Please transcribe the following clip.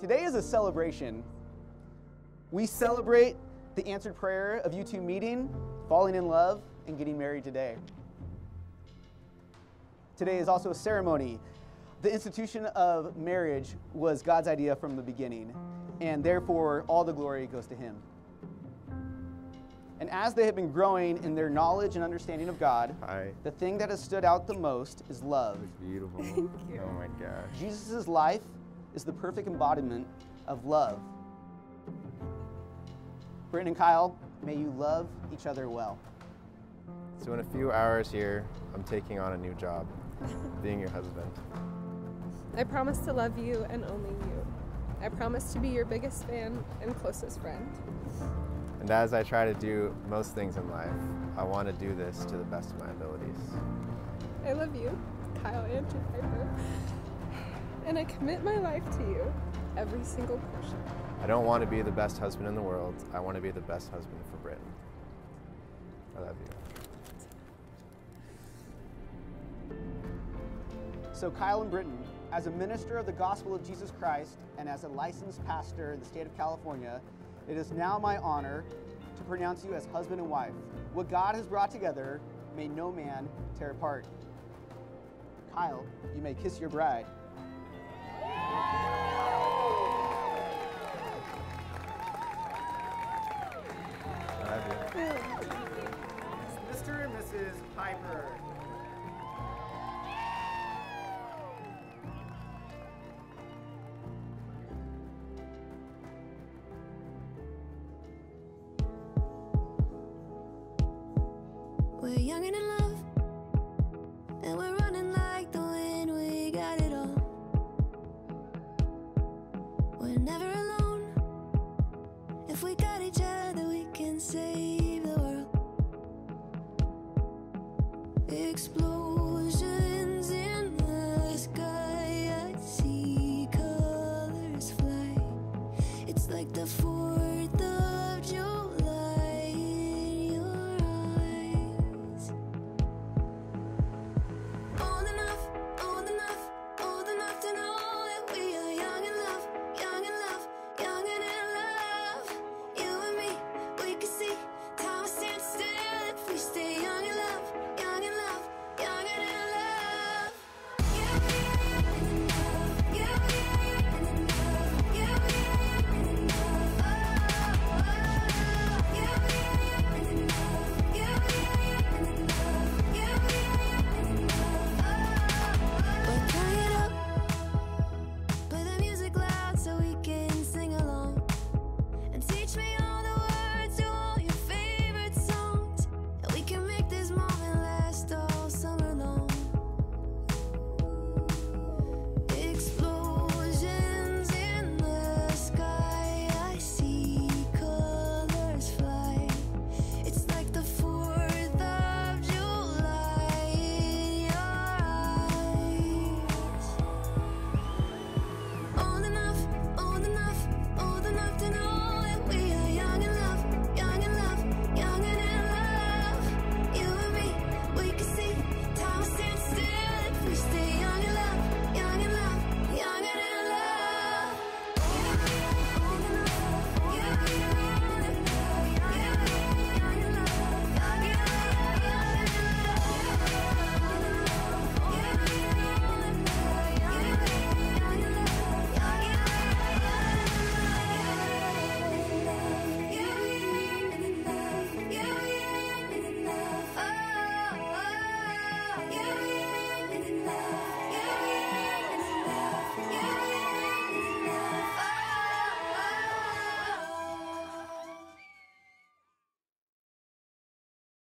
Today is a celebration. We celebrate the answered prayer of you two meeting, falling in love, and getting married today. Today is also a ceremony. The institution of marriage was God's idea from the beginning, and therefore all the glory goes to Him. And as they have been growing in their knowledge and understanding of God, Hi. the thing that has stood out the most is love. It's beautiful. Oh my gosh. Jesus' life is the perfect embodiment of love. Britton and Kyle, may you love each other well. So in a few hours here, I'm taking on a new job, being your husband. I promise to love you and only you. I promise to be your biggest fan and closest friend. And as I try to do most things in life, I want to do this to the best of my abilities. I love you, Kyle Andrew Piper. And I commit my life to you, every single portion. I don't want to be the best husband in the world. I want to be the best husband for Britton. I love you. So, Kyle and Britton, as a minister of the gospel of Jesus Christ and as a licensed pastor in the state of California, it is now my honor to pronounce you as husband and wife. What God has brought together, may no man tear apart. Kyle, you may kiss your bride. Mr. and Mrs. Piper. We're young and in love, colors